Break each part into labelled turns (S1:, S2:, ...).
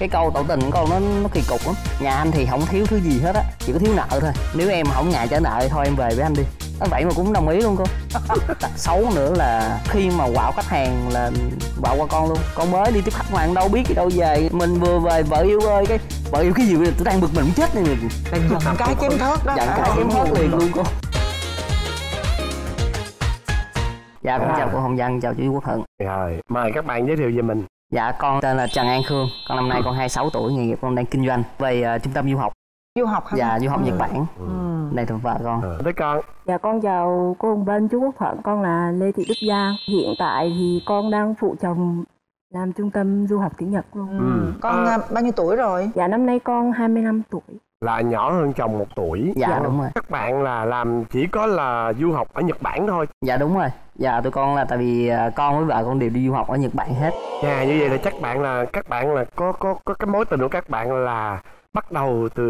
S1: cái câu tỏ tình câu nó nó kỳ cục lắm. Nhà anh thì không thiếu thứ gì hết á chỉ có thiếu nợ thôi. Nếu em không ngại trả nợ thì thôi em về với anh đi. Nói vậy mà cũng đồng ý luôn cô. Tật xấu nữa là khi mà quạo khách hàng là quạo qua con luôn. Con mới đi tiếp khách mà ăn đâu biết gì đâu về. Mình vừa về vợ yêu ơi cái vợ yêu cái gì tôi đang bực mình muốn chết này mình
S2: Đang giận cái chém thớt đó.
S1: giận cái chém hết liền luôn cô. Dạ con chào cô hồng văn chào chú quốc thuận.
S3: Rồi, mời các bạn giới thiệu về mình.
S1: Dạ con tên là trần an khương con năm nay con 26 tuổi nghề nghiệp con đang kinh doanh về ờ, trung tâm du học
S2: du học hả
S1: dạ du học nhật bản
S2: ừ.
S1: đây là vợ con
S3: Ờ, Tới con,
S4: Dạ con chào cô Hồng Vân, chú Quốc Thuận, con là Lê Thị Đức Giang. Hiện tại thì con đang phụ chồng làm trung tâm du học tiếng Nhật luôn.
S2: Ừ. con
S3: À.
S2: à, bao nhiêu tuổi rồi
S4: Dạ năm nay con 25 tuổi.
S3: Là nhỏ hơn chồng một tuổi.
S1: dạ
S4: Dạ.
S1: đúng rồi
S3: Các bạn là làm chỉ có là du học ở Nhật Bản thôi.
S1: dạ đúng rồi dạ tụi con là tại vì ờ, con với vợ con đều đi du học ở nhật bản hết
S3: Nha, như vậy là chắc bạn là các bạn là có có có cái mối tình của các bạn là bắt đầu từ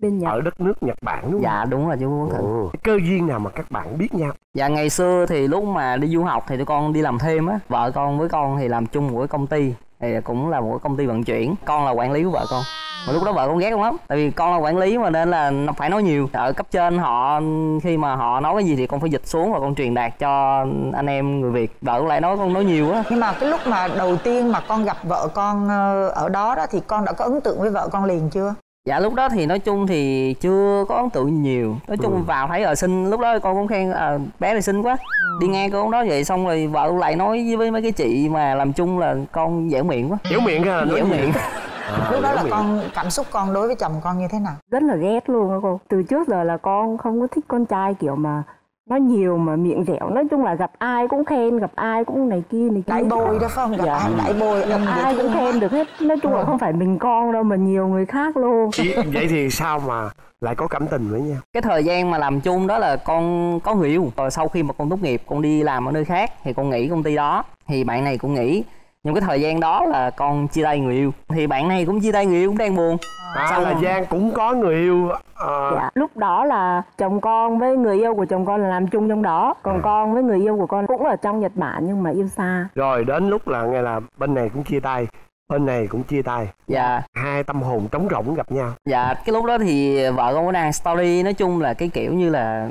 S4: Bên Nhật.
S3: ở đất nước Nhật Bản đúng không?
S1: dạ đúng rồi chú quốc
S3: cái cơ duyên nào mà các bạn biết nhau?
S1: Dạ ngày xưa thì lúc mà đi du học thì tụi con đi làm thêm á Vợ con với con thì làm chung một cái công ty thì cũng là một công ty vận chuyển. Con là quản lý của vợ con. Mà lúc đó vợ con ghét con lắm. Tại vì con là quản lý mà nên là nó phải nói nhiều. Ở cấp trên họ, khi mà họ nói cái gì thì con phải dịch xuống và con truyền đạt cho anh em người Việt. Vợ con lại nói con nói nhiều quá.
S2: Nhưng mà cái lúc mà đầu tiên mà con gặp vợ con ờ, ở đó đó thì con đã có ấn tượng với vợ con liền chưa?
S1: Dạ lúc đó thì nói chung thì chưa có ấn tượng nhiều. Nói chung
S3: Ừ.
S1: vào thấy ở xinh Lúc đó con cũng khen à, bé này xinh quá. Đi ngang con đó vậy xong rồi vợ lại nói với mấy cái chị mà làm chung là con dẻo miệng quá.
S3: Dẻo miệng nói
S1: Dẻo miệng.
S3: À,
S2: lúc đó là
S3: miệng.
S2: con cảm xúc con đối với chồng con như thế nào?
S4: Rất là ghét luôn á cô. Từ trước giờ là con không có thích con trai kiểu mà nó nhiều mà miệng dẻo. Nói chung là gặp ai cũng khen, gặp ai cũng này kia này kia.
S2: đãi bôi đó phải không gặp
S4: Dạ.
S2: ai đãi bôi
S4: Gặp ai cũng khen được hết. Nói chung là
S2: Ừ.
S4: không phải mình con đâu mà nhiều người khác luôn.
S3: Vậy- Vậy thì sao mà lại có cảm tình với nhau?
S1: cái thời gian mà làm chung đó là con có người yêu rồi sau khi mà con tốt nghiệp con đi làm ở nơi khác thì con nghỉ công ty đó thì bạn này cũng nghỉ nhưng cái thời gian đó là con chia tay người yêu thì bạn này cũng chia tay người yêu cũng đang buồn
S3: À, là
S1: rồi.
S3: Giang cũng có người yêu ờ,
S4: Dạ. Lúc đó là chồng con với người yêu của chồng con là làm chung trong đó. Còn con với người yêu của con cũng ở trong Nhật Bản nhưng mà yêu xa.
S3: Rồi đến lúc là nghe là bên này cũng chia tay Bên này cũng chia tay
S1: dạ
S3: Hai tâm hồn trống rỗng gặp nhau
S1: dạ cái lúc đó thì vợ con có đăng story nói chung là cái kiểu như là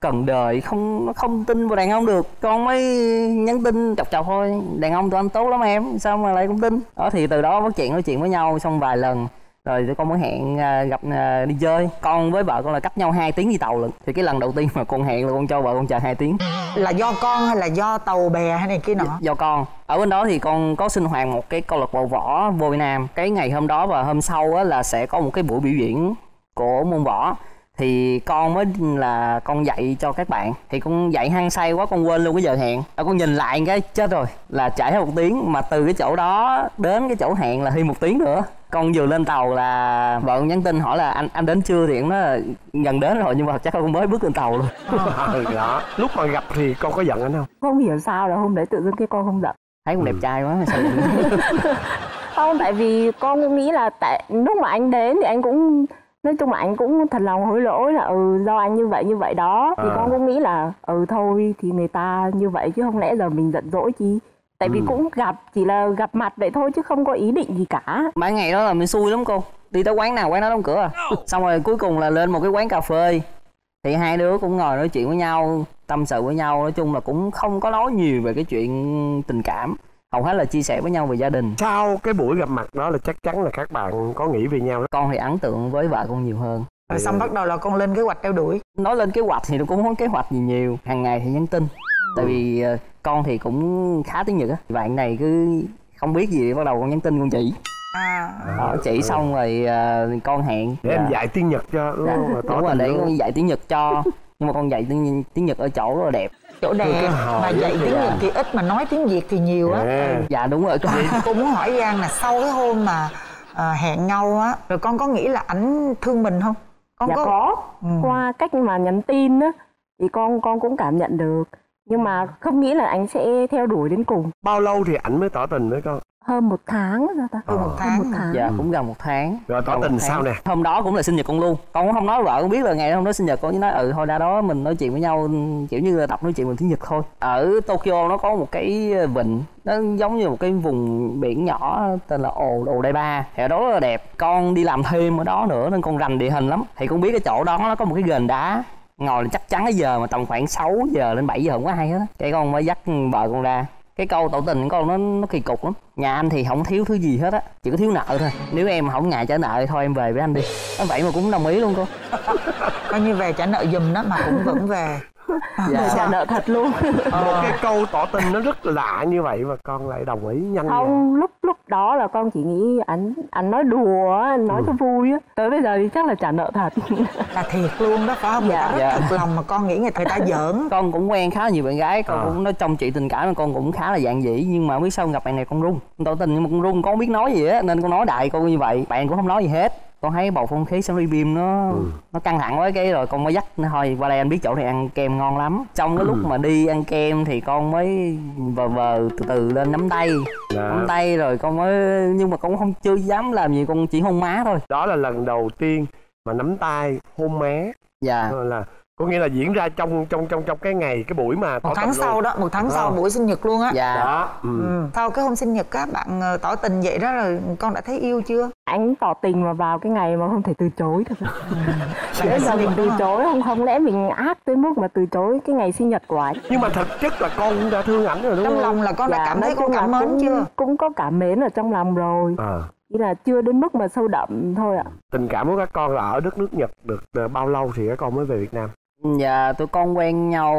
S1: cần đời không nó không tin vào đàn ông được. Con mới nhắn tin chọc chọc thôi. Đàn ông tụi anh tốt lắm em sao mà lại không tin? Đó thì từ đó bắt chuyện nói chuyện với nhau xong vài lần. Rồi tụi con mới hẹn à, gặp à, đi chơi. Con với vợ con là cách nhau 2 tiếng đi tàu lận. Thì cái lần đầu tiên mà con hẹn là con cho vợ con chờ 2 tiếng.
S2: Là do con hay là do tàu bè hay này kia nọ?
S1: Do con. Ở bên đó thì con có sinh hoạt một cái câu lạc bộ võ vô Việt Nam. Cái ngày hôm đó và hôm sau á, là sẽ có một cái buổi biểu diễn của môn võ thì con mới là con dạy cho các bạn. Thì con dạy hăng say quá con quên luôn cái giờ hẹn. À, con nhìn lại cái chết rồi là trễ hết một tiếng. Mà từ cái chỗ đó đến cái chỗ hẹn là thêm một tiếng nữa. Con vừa lên tàu là vợ con nhắn tin hỏi là anh anh đến chưa? Thì nó gần đến rồi. Nhưng mà chắc con mới bước lên tàu luôn.
S3: Ừ, đó. Lúc mà gặp thì con có giận anh không?
S4: Không hiểu sao là hôm đấy tự dưng cái con không giận.
S1: thấy con đẹp trai quá sao
S4: Không, tại vì con cũng nghĩ là tại lúc mà anh đến thì anh cũng nói chung là anh cũng thật lòng hối lỗi là ừ do anh như vậy như vậy đó. Thì
S3: À.
S4: con cũng nghĩ là ừ thôi thì người ta như vậy chứ không lẽ giờ mình giận dỗi chi? Tại vì
S3: Ừ.
S4: cũng gặp chỉ là gặp mặt vậy thôi chứ không có ý định gì cả.
S1: Mấy ngày đó là mình xui lắm cô. Đi tới quán nào quán đó đóng cửa à. Xong rồi cuối cùng là lên một cái quán cà phê. Thì hai đứa cũng ngồi nói chuyện với nhau Tâm sự với nhau. Nói chung là cũng không có nói nhiều về cái chuyện tình cảm Hầu hết là chia sẻ với nhau về gia đình.
S3: Sau cái buổi gặp mặt đó là chắc chắn là các bạn có nghĩ về nhau đó
S1: Con thì ấn tượng với vợ con nhiều hơn.
S2: Rồi xong bắt đầu là con lên kế hoạch đeo đuổi.
S1: Nói lên kế hoạch thì cũng không có kế hoạch gì nhiều. Hàng ngày thì nhắn tin. Tại vì ờ, con thì cũng khá tiếng Nhật á. Bạn này cứ không biết gì bắt đầu con nhắn tin con chỉ.
S2: À.
S1: Đó, chỉ xong rồi ờ, con hẹn.
S3: Để em
S1: Dạ.
S3: dạy tiếng nhật cho đúng tỏ
S1: đúng rồi để con dạy tiếng nhật cho. Nhưng mà con dạy tiếng, tiếng nhật ở chỗ rất là đẹp
S2: chỗ đẹp mà dạy tiếng nhật thì ít mà nói tiếng việt thì nhiều á.
S3: À.
S1: dạ đúng rồi con
S2: cô muốn hỏi giang là sau cái hôm mà à, hẹn nhau á rồi con có nghĩ là ảnh thương mình không? Con
S4: dạ có,
S2: Ừ.
S4: qua cách mà nhắn tin á thì con con cũng cảm nhận được. Nhưng mà không nghĩ là anh sẽ theo đuổi đến cùng.
S3: Bao lâu thì ảnh mới tỏ tình với con
S4: hơn một tháng rồi ta.
S2: Hơn một
S4: hơn
S2: tháng
S4: một
S2: hả?
S4: tháng.
S1: Dạ cũng gần một tháng.
S3: Rồi tỏ
S1: một
S3: tình sao nè?
S1: hôm đó cũng là sinh nhật con luôn. Con cũng không nói vợ con biết là ngày hôm đó sinh nhật con chỉ nói ừ thôi ra đó mình nói chuyện với nhau kiểu như là tập nói chuyện bằng tiếng nhật thôi. Ở tokyo nó có một cái vịnh nó giống như một cái vùng biển nhỏ tên là ồ ồ đại ba. Thì ở đó rất là đẹp. Con đi làm thêm ở đó nữa nên con rành địa hình lắm. Thì con biết cái chỗ đó nó có một cái gền đá ngồi là chắc chắn cái giờ mà tầm khoảng 6 giờ đến 7 giờ không có ai hết á. Cái con mới dắt vợ con ra cái câu tỏ tình của con nó nó kỳ cục lắm. Nhà anh thì không thiếu thứ gì hết á, chỉ có thiếu nợ thôi. Nếu em không ngại trả nợ thì thôi em về với anh đi. Nói vậy mà cũng đồng ý luôn cô.
S2: Coi như về trả nợ giùm đó mà cũng vẫn về
S4: để trả nợ thật luôn.
S3: Một cái câu tỏ tình nó rất lạ như vậy mà con lại đồng ý nhanh vậy.
S4: không lúc lúc đó là con chỉ nghĩ anh anh nói đùa á, anh nói cho vui á. Tới bây giờ thì chắc là trả nợ thật.
S2: Là thiệt luôn đó phải không? Người ta
S4: Dạ.
S2: rất
S1: Dạ.
S2: thật lòng mà con nghĩ người ta giỡn.
S1: Con cũng quen khá là nhiều bạn gái con
S3: À.
S1: cũng nói trong chị tình cảm con cũng khá là dạng dĩ. Nhưng mà không biết sao gặp bạn này con run. Tỏ tình nhưng mà con run con không biết nói gì á nên con nói đại con như vậy. Bạn cũng không nói gì hết con thấy bầu không khí sân beam nó nó căng thẳng quá cái rồi con mới dắt nó thôi. Qua đây anh biết chỗ này ăn kem ngon lắm. Trong cái lúc mà đi ăn kem thì con mới vờ vờ từ từ lên nắm tay.
S3: Dạ.
S1: nắm tay rồi con mới nhưng mà con cũng không chưa dám làm gì con chỉ hôn má thôi.
S3: Đó là lần đầu tiên mà nắm tay hôn má.
S1: Dạ.
S3: Là có nghĩa là diễn ra trong trong trong trong cái ngày cái buổi mà tỏ
S2: một tháng
S3: tình luôn.
S2: sau đó một tháng sau
S3: Ờ.
S2: buổi sinh nhật luôn á
S1: dạ
S3: đó ừ.
S2: Ừ. Sau cái hôm sinh nhật á bạn ờ, tỏ tình vậy đó rồi con đã thấy yêu chưa?
S4: anh tỏ tình mà vào cái ngày mà không thể từ chối được
S2: Là
S4: Bây giờ
S2: sinh
S4: mình từ chối không không lẽ mình ác tới mức mà từ chối cái ngày sinh nhật của anh
S3: nhưng mà thực chất là con cũng đã thương ảnh rồi đúng
S2: Trong
S3: không
S2: lòng là con đã
S4: Dạ,
S2: cảm thấy con cảm mến
S4: cũng,
S2: chưa?
S4: cũng có cảm mến ở trong lòng rồi
S3: à,
S4: chỉ là chưa đến mức mà sâu đậm thôi ạ
S3: tình cảm của các con là ở đất nước nhật được bao lâu thì các con mới về việt nam
S1: Dạ, tụi con quen nhau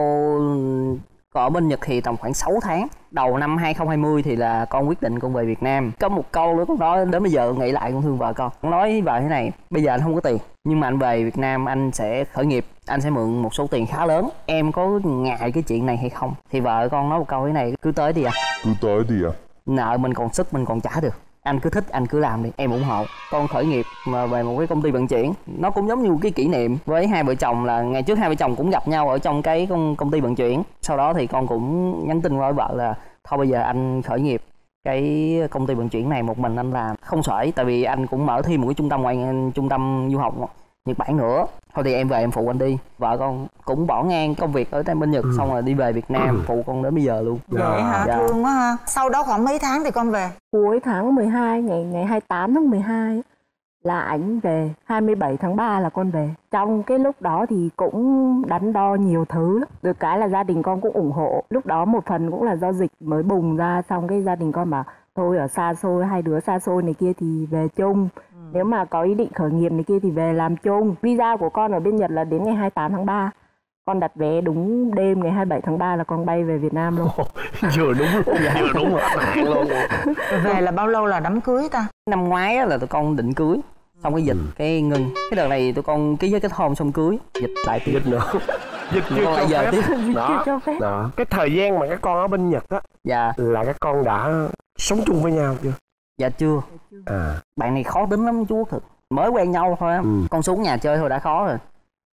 S1: ở bên Nhật thì tầm khoảng 6 tháng. Đầu năm 2020 thì là con quyết định con về Việt Nam. Có một câu nữa con nói đến bây giờ nghĩ lại con thương vợ con. Con nói với vợ thế này, bây giờ anh không có tiền, nhưng mà anh về Việt Nam anh sẽ khởi nghiệp, anh sẽ mượn một số tiền khá lớn. Em có ngại cái chuyện này hay không? Thì vợ con nói một câu thế này, cứ tới đi à.
S5: cứ tới đi à
S1: Nợ mình còn sức mình còn trả được. Anh cứ thích anh cứ làm đi, em ủng hộ. Con khởi nghiệp mà về một cái công ty vận chuyển, nó cũng giống như một cái kỷ niệm với hai vợ chồng là ngày trước hai vợ chồng cũng gặp nhau ở trong cái công, công ty vận chuyển. Sau đó thì con cũng nhắn tin qua với vợ là thôi bây giờ anh khởi nghiệp cái công ty vận chuyển này một mình anh làm không sởi tại vì anh cũng mở thêm một cái trung tâm ngoại trung tâm du học Nhật Bản nữa thôi thì em về em phụ anh đi vợ con cũng bỏ ngang công việc ở bên Nhật xong rồi đi về Việt Nam phụ con đến bây giờ luôn
S2: Vậy hả?
S1: Dạ.
S2: Thương quá ha. Sau đó khoảng mấy tháng thì con về.
S4: cuối tháng 12 ngày ngày 28 tháng 12 ấy, là ảnh về 27 tháng 3 là con về trong cái lúc đó thì cũng đắn đo nhiều thứ lắm. được cái là gia đình con cũng ủng hộ lúc đó một phần cũng là do dịch mới bùng ra xong cái gia đình con bảo thôi ở xa xôi hai đứa xa xôi này kia thì về chung. Nếu mà có ý định khởi nghiệp này kia thì về làm chung. Visa của con ở bên Nhật là đến ngày 28 tháng 3 con đặt vé đúng đêm ngày 27 tháng 3 là con bay về Việt Nam luôn.
S3: Vừa đúng luôn vừa đúng hạn luôn.
S2: Rồi về là bao lâu là đám cưới ta?
S1: năm ngoái á là tụi con định cưới xong cái dịch cái ngưng cái đợt này tụi con ký với kết hôn xong cưới dịch lại tiếp
S3: dịch nữa dịch chưa cho
S1: giờ
S3: phép.
S1: tiếp.
S3: đó.
S4: cho phép.
S3: đó. Cái thời gian mà các con ở bên nhật á
S1: dạ.
S3: là các con đã sống chung với nhau chưa?
S1: Dạ chưa.
S3: À.
S1: Bạn này khó tính lắm chú thực. Mới quen nhau thôi á.
S3: Ừ.
S1: con xuống nhà chơi thôi đã khó rồi.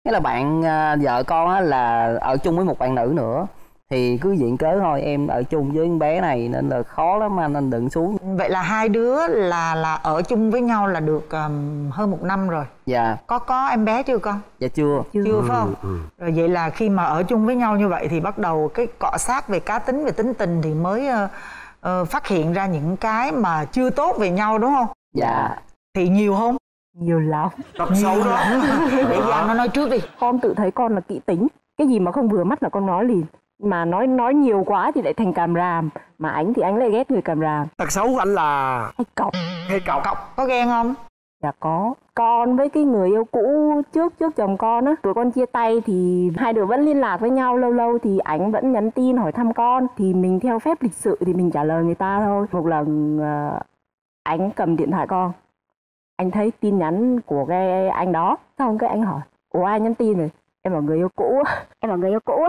S1: Cái là bạn à, vợ con á là ở chung với một bạn nữ nữa thì cứ diện cớ thôi em ở chung với con bé này nên là khó lắm anh anh đừng xuống
S2: Vậy là hai đứa là là ở chung với nhau là được um, hơn một năm rồi.
S1: dạ
S2: Có có em bé chưa con?
S1: dạ chưa
S2: Chưa phải không?
S3: ừ.
S2: Rồi vậy là khi mà ở chung với nhau như vậy thì bắt đầu cái cọ sát về cá tính về tính tình thì mới ờ, ờ, phát hiện ra những cái mà chưa tốt về nhau đúng không?
S1: dạ
S2: Thì nhiều không?
S4: nhiều lắm
S3: tật xấu đó
S2: Để Giang nó nói trước đi.
S4: con tự thấy con là kỹ tính cái gì mà không vừa mắt là con nói liền mà nói nói nhiều quá thì lại thành càm ràm. Mà anh thì anh lại ghét người càm ràm.
S3: Tật xấu của anh là
S4: hay cọc.
S3: Hay cọc.
S2: Có ghen không?
S4: dạ có. Con với cái người yêu cũ trước trước chồng con á tụi con chia tay thì hai đứa vẫn liên lạc với nhau lâu lâu thì anh vẫn nhắn tin hỏi thăm con. Thì mình theo phép lịch sự thì mình trả lời người ta thôi. Một lần ờ, anh cầm điện thoại con. Anh thấy tin nhắn của cái anh đó. Xong cái anh hỏi ủa ai nhắn tin rồi? Em bảo người yêu cũ em bảo người yêu cũ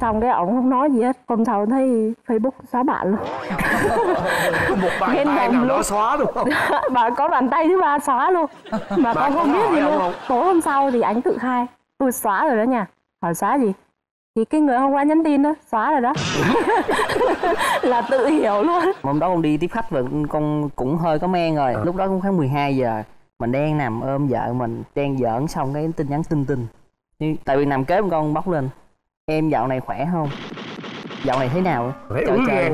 S4: xong cái ổng không nói gì hết. Hôm sau thấy facebook xóa bạn luôn.
S3: Một bàn
S4: Ghen
S3: tay nào đó
S4: luôn.
S3: xóa đúng không?
S4: Bà có bàn tay thứ ba xóa luôn. Mà con không biết gì luôn. tối hôm sau thì anh tự khai. Tôi xóa rồi đó nha. Hỏi xóa gì? Thì cái người hôm qua nhắn tin đó xóa rồi đó. Là tự hiểu luôn.
S1: Hôm đó con đi tiếp khách và con cũng hơi có men rồi. Lúc đó cũng khoảng 12 giờ. Mình đang nằm ôm vợ mình. Đang giỡn xong cái tin nhắn tinh tinh. Nhưng tại vì nằm kế con bóc lên em dạo này khỏe không? Dạo này thế nào?
S3: Thấy
S1: Trời trời.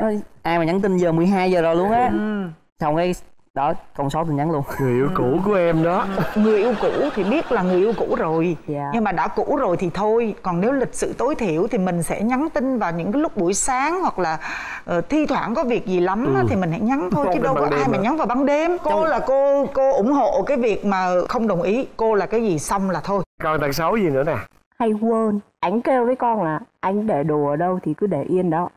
S1: Nói, ai mà nhắn tin giờ 12 giờ rồi luôn á. Xong cái đó con số tin nhắn luôn.
S3: Người yêu cũ của em đó.
S2: Người yêu cũ thì biết là người yêu cũ rồi.
S4: Dạ.
S2: nhưng mà đã cũ rồi thì thôi. Còn nếu lịch sự tối thiểu thì mình sẽ nhắn tin vào những cái lúc buổi sáng hoặc là ờ, thi thoảng có việc gì lắm á, thì mình hãy nhắn thôi
S3: Không
S2: chứ đâu có ai mà nhắn vào ban đêm. Cô là cô cô ủng hộ cái việc mà không đồng ý. Cô là cái gì xong là thôi.
S3: Còn tật xấu gì nữa nè
S4: hay quên. Anh kêu với con là anh để đồ ở đâu thì cứ để yên đó.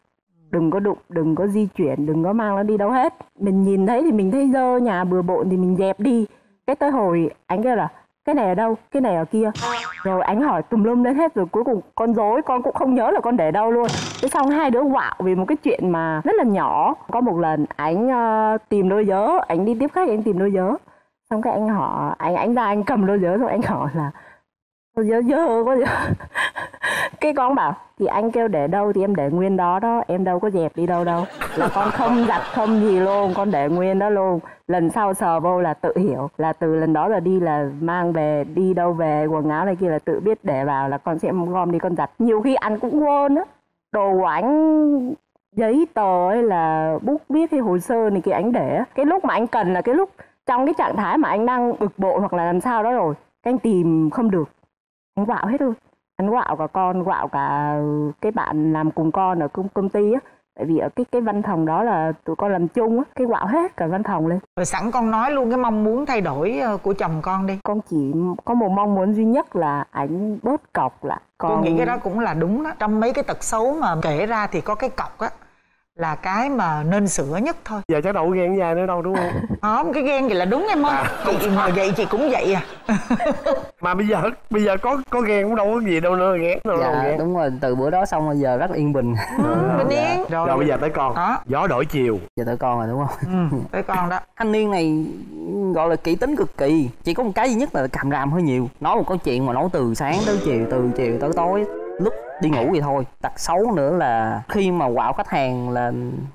S4: Đừng có đụng đừng có di chuyển đừng có mang nó đi đâu hết. Mình nhìn thấy thì mình thấy dơ nhà bừa bộn thì mình dẹp đi. Cái tới hồi anh kêu là cái này ở đâu? Cái này ở kia. Rồi anh hỏi tùm lum lên hết rồi cuối cùng con dối con cũng không nhớ là con để đâu luôn. Thế xong hai đứa quạo vì một cái chuyện mà rất là nhỏ. Có một lần anh uh, tìm đôi giớ anh đi tiếp khách anh tìm đôi giớ xong cái anh hỏi anh anh ra anh cầm đôi giớ rồi anh hỏi là dơ dơ quá dơ cái con bảo, thì anh kêu để đâu thì em để nguyên đó đó, em đâu có dẹp đi đâu đâu. Là con không giặt, không gì luôn, con để nguyên đó luôn. Lần sau sờ vô là tự hiểu, là từ lần đó là đi là mang về, đi đâu về, quần áo này kia là tự biết để vào là con sẽ gom đi con giặt. Nhiều khi anh cũng quên á. Đồ của anh, giấy tờ hay là bút viết hay hồ sơ này kia anh để cái lúc mà anh cần là cái lúc, trong cái trạng thái mà anh đang bực bội hoặc là làm sao đó rồi anh tìm không được anh quạo hết luôn anh quạo cả con quạo cả cái bạn làm cùng con ở công công ty á. Tại vì ở cái cái văn phòng đó là tụi con làm chung á. Cái quạo hết cả văn phòng lên.
S2: Rồi sẵn con nói luôn cái mong muốn thay đổi ờ, của chồng con đi.
S4: Con chỉ có một mong muốn duy nhất là anh bớt cọc lại
S2: cô
S4: còn
S2: nghĩ cái đó cũng là đúng đó. Trong mấy cái tật xấu mà kể ra thì có cái cọc á là cái mà nên sửa nhất thôi.
S3: Giờ chắc đâu có ghen với ai nữa đâu đúng không?
S2: Không cái ghen vậy là đúng em ơi.
S3: À.
S2: chị ngồi vậy chị cũng vậy à.
S3: Mà bây giờ bây giờ có có ghen cũng đâu có gì đâu nữa ghét đâu đâu
S1: dạ
S3: ghen.
S1: đúng rồi từ bữa đó xong rồi giờ rất yên bình.
S2: Bình
S1: Dạ.
S2: yên.
S3: rồi. Bây giờ tới con.
S2: Đó.
S3: gió đổi chiều.
S1: Giờ tới con rồi đúng không?
S2: Ừ, tới con đó.
S1: Thanh niên này gọi là kỹ tính cực kỳ. Chỉ có một cái duy nhất là càm ràm hơi nhiều. Nói một câu chuyện mà nói từ sáng tới chiều từ chiều tới tối lúc đi ngủ vậy thôi. Tật xấu nữa là khi mà quạo khách hàng là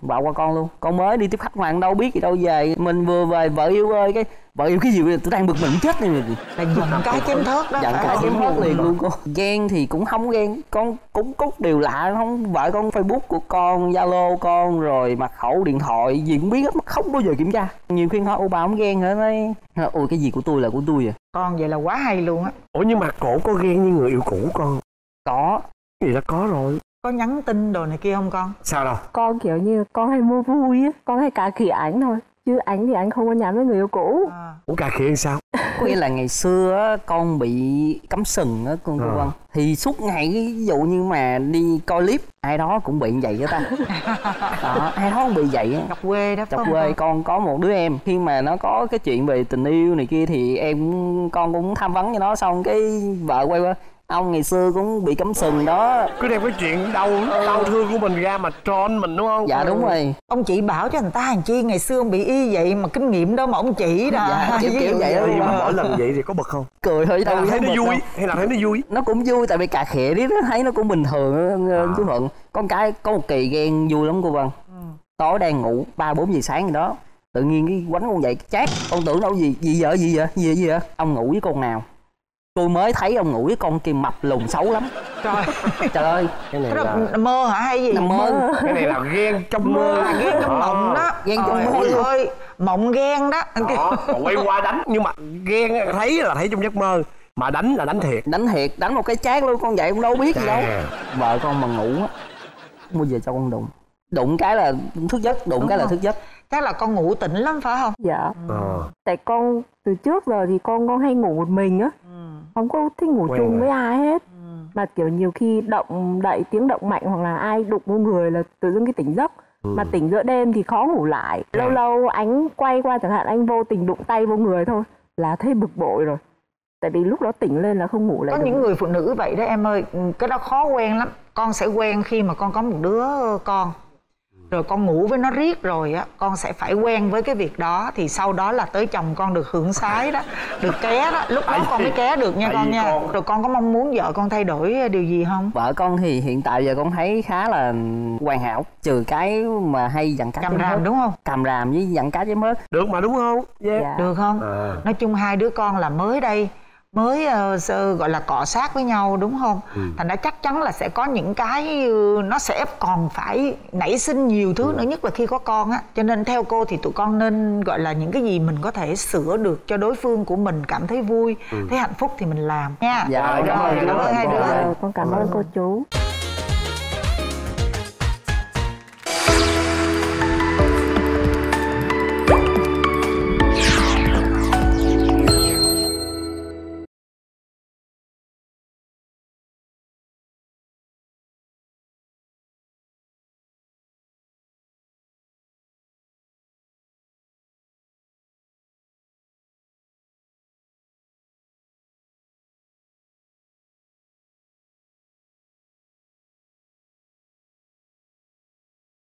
S1: quạo qua con luôn. Con mới đi tiếp khách mà đâu biết gì đâu về mình vừa về vợ yêu ơi cái vợ yêu cái gì vậy? tôi đang bực mình chết này mình
S2: là giận cái chém thớt đó.
S1: Giận
S2: không?
S1: chém hết liền luôn. cô ghen thì cũng không ghen. Con cũng có điều lạ không? Vợ con facebook của con zalo con rồi mật khẩu điện thoại gì cũng biết hết mà không bao giờ kiểm tra. Nhiều khi hỏi ô bà không ghen hả? Nói ôi cái gì của tôi là của tôi à?
S2: Con vậy là quá hay luôn á.
S3: Ủa nhưng mà cổ có ghen với người yêu cũ con
S1: có.
S3: Gì đã có rồi?
S2: Có nhắn tin đồ này kia không con?
S3: Sao đâu?
S4: Con kiểu như con hay mua vui á con hay cà khịa ảnh thôi. Chứ ảnh thì anh không có nhắn với người yêu cũ.
S2: À.
S3: ủa cà khịa sao?
S1: Có nghĩa là ngày xưa á, con bị cắm sừng á con cô
S3: Ờ.
S1: Vân thì suốt ngày ví dụ như mà đi coi clip ai đó cũng bị như vậy á ta? Đó ai đó cũng bị vậy á.
S2: Gặp quê đó
S1: chọc quê
S2: con?
S1: có một đứa em. Khi mà nó có cái chuyện về tình yêu này kia thì em con cũng tham vấn cho nó xong cái vợ quay qua ông ngày xưa cũng bị cắm sừng đó.
S3: Cứ đem cái chuyện đau đau thương của mình ra mà tròn mình đúng không?
S1: Dạ đúng rồi.
S2: Ông chị bảo cho người ta hàng chi ngày xưa ông bị y vậy mà kinh nghiệm đâu mà ông chỉ đó.
S1: Dạ, kiểu- kiểu vậy đó.
S3: mà. Mỗi lần vậy thì có bực không?
S1: Cười thôi đâu
S3: là thấy nó vui?
S1: đâu.
S3: hay là thấy nó vui?
S1: Nó cũng vui tại vì cà khịa đi nó thấy nó cũng bình thường á, chú thuận con cái có một kỳ ghen vui lắm cô vân. Tối đang ngủ ba bốn giờ sáng gì đó tự nhiên cái quánh con dậy chát. Con tưởng đâu gì gì vợ gì vậy gì vậy gì vậy? Ông ngủ với con nào tôi mới thấy ông ngủ với con kia mập lùn xấu lắm.
S2: Trời.
S1: Trời ơi.
S3: Cái này là
S2: mơ hả hay gì?
S1: Nằm mơ.
S3: Cái này là ghen. Trong mơ
S2: là ghen trong mộng đó.
S1: Ghen trong mơ.
S2: ơi mộng ghen đó.
S3: Đó còn quay qua đánh. Nhưng mà ghen thấy là thấy trong giấc mơ. Mà đánh là đánh thiệt.
S1: Đánh thiệt. Đánh một cái chát luôn con dậy cũng đâu biết gì đâu.
S3: À.
S1: vợ con mà ngủ á không bao giờ cho con đụng. Đụng cái là thức giấc đụng
S2: Đúng
S1: cái là
S2: rồi.
S1: thức giấc.
S2: Chắc là con ngủ tỉnh lắm phải không?
S4: Dạ.
S3: Ờ.
S4: tại con từ trước giờ thì con con hay ngủ một mình á không có thích ngủ
S3: Quen
S4: chung
S3: rồi.
S4: với ai hết? Mà kiểu nhiều khi động đậy tiếng động mạnh hoặc là ai đụng vô người là tự dưng cái tỉnh giấc. Mà tỉnh giữa đêm thì khó ngủ lại. Lâu
S3: À.
S4: lâu anh quay qua chẳng hạn anh vô tình đụng tay vô người thôi là thấy bực bội rồi. Tại vì lúc đó tỉnh lên là không ngủ lại
S2: có
S4: được.
S2: những người phụ nữ vậy đó em ơi. Ừ, cái đó khó quen lắm. Con sẽ quen khi mà con có một đứa con rồi con ngủ với nó riết rồi á con sẽ phải quen với cái việc đó. Thì sau đó là tới chồng con được hưởng sái đó được ké đó. Lúc đó con mới ké được nha con nha.
S3: con-
S2: rồi con có mong muốn vợ con thay đổi điều gì không?
S1: Vợ con thì hiện tại giờ con thấy khá là hoàn hảo trừ cái mà hay dặn cá
S2: cầm ràm đúng không?
S1: Cầm ràm với dặn cá chém hớt
S3: được mà đúng không? Yeah.
S4: Dạ.
S2: được không?
S3: À.
S2: nói chung hai đứa con là mới đây mới ờ, sơ- gọi là cọ sát với nhau đúng không?
S3: Ừ.
S2: thành ra chắc chắn là sẽ có những cái ừ, nó sẽ còn phải nảy sinh nhiều thứ nữa nhất là khi có con á. Cho nên theo cô thì tụi con nên gọi là những cái gì mình có thể sửa được cho đối phương của mình cảm thấy vui thấy hạnh phúc thì mình làm nha.
S1: Dạ,
S2: rồi
S1: cảm ơn,
S2: cảm
S1: cảm
S2: ơn hai đứa.
S4: Con cảm ơn. cô chú